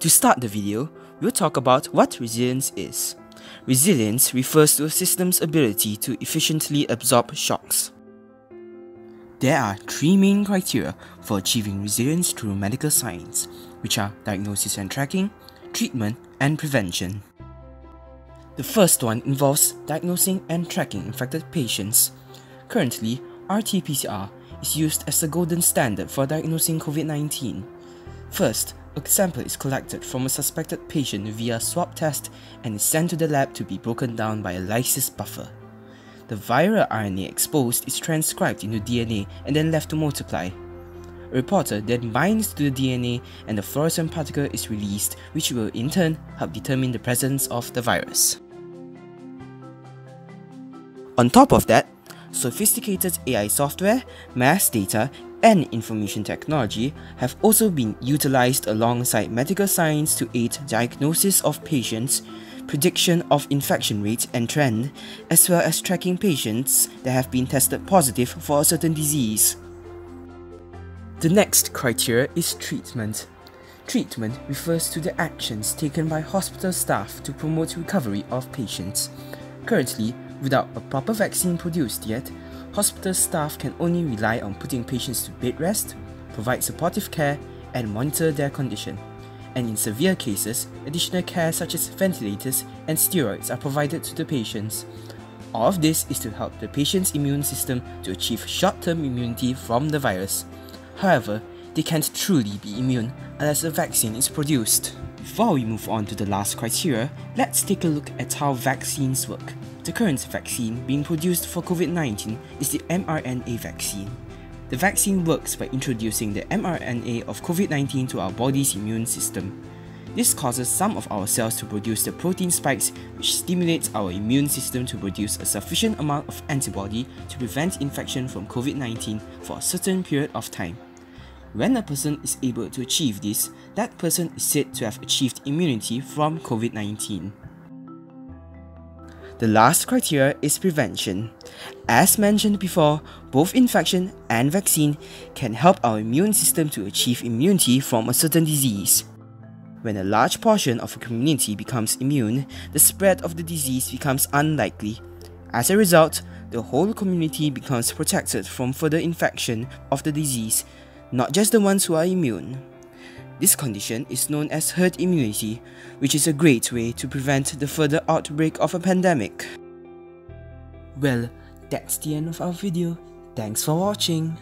To start the video, we'll talk about what resilience is. Resilience refers to a system's ability to efficiently absorb shocks. There are three main criteria for achieving resilience through medical science, which are diagnosis and tracking, treatment, and prevention. The first one involves diagnosing and tracking infected patients. Currently, RT-PCR is used as the golden standard for diagnosing COVID-19. First, a sample is collected from a suspected patient via swab test and is sent to the lab to be broken down by a lysis buffer. The viral RNA exposed is transcribed into DNA and then left to multiply. A reporter then binds to the DNA and the fluorescent particle is released which will in turn help determine the presence of the virus. On top of that, sophisticated AI software, mass data, and information technology have also been utilized alongside medical science to aid diagnosis of patients, prediction of infection rates and trend, as well as tracking patients that have been tested positive for a certain disease. The next criteria is treatment. Treatment refers to the actions taken by hospital staff to promote recovery of patients. Currently, without a proper vaccine produced yet, hospital staff can only rely on putting patients to bed rest, provide supportive care, and monitor their condition. And in severe cases, additional care such as ventilators and steroids are provided to the patients. All of this is to help the patient's immune system to achieve short-term immunity from the virus. However, they can't truly be immune unless a vaccine is produced. Before we move on to the last criteria, let's take a look at how vaccines work. The current vaccine being produced for COVID-19 is the mRNA vaccine. The vaccine works by introducing the mRNA of COVID-19 to our body's immune system. This causes some of our cells to produce the protein spikes which stimulates our immune system to produce a sufficient amount of antibody to prevent infection from COVID-19 for a certain period of time. When a person is able to achieve this, that person is said to have achieved immunity from COVID-19. The last criteria is prevention. As mentioned before, both infection and vaccine can help our immune system to achieve immunity from a certain disease. When a large portion of a community becomes immune, the spread of the disease becomes unlikely. As a result, the whole community becomes protected from further infection of the disease, not just the ones who are immune. This condition is known as herd immunity, which is a great way to prevent the further outbreak of a pandemic. Well, that's the end of our video. Thanks for watching.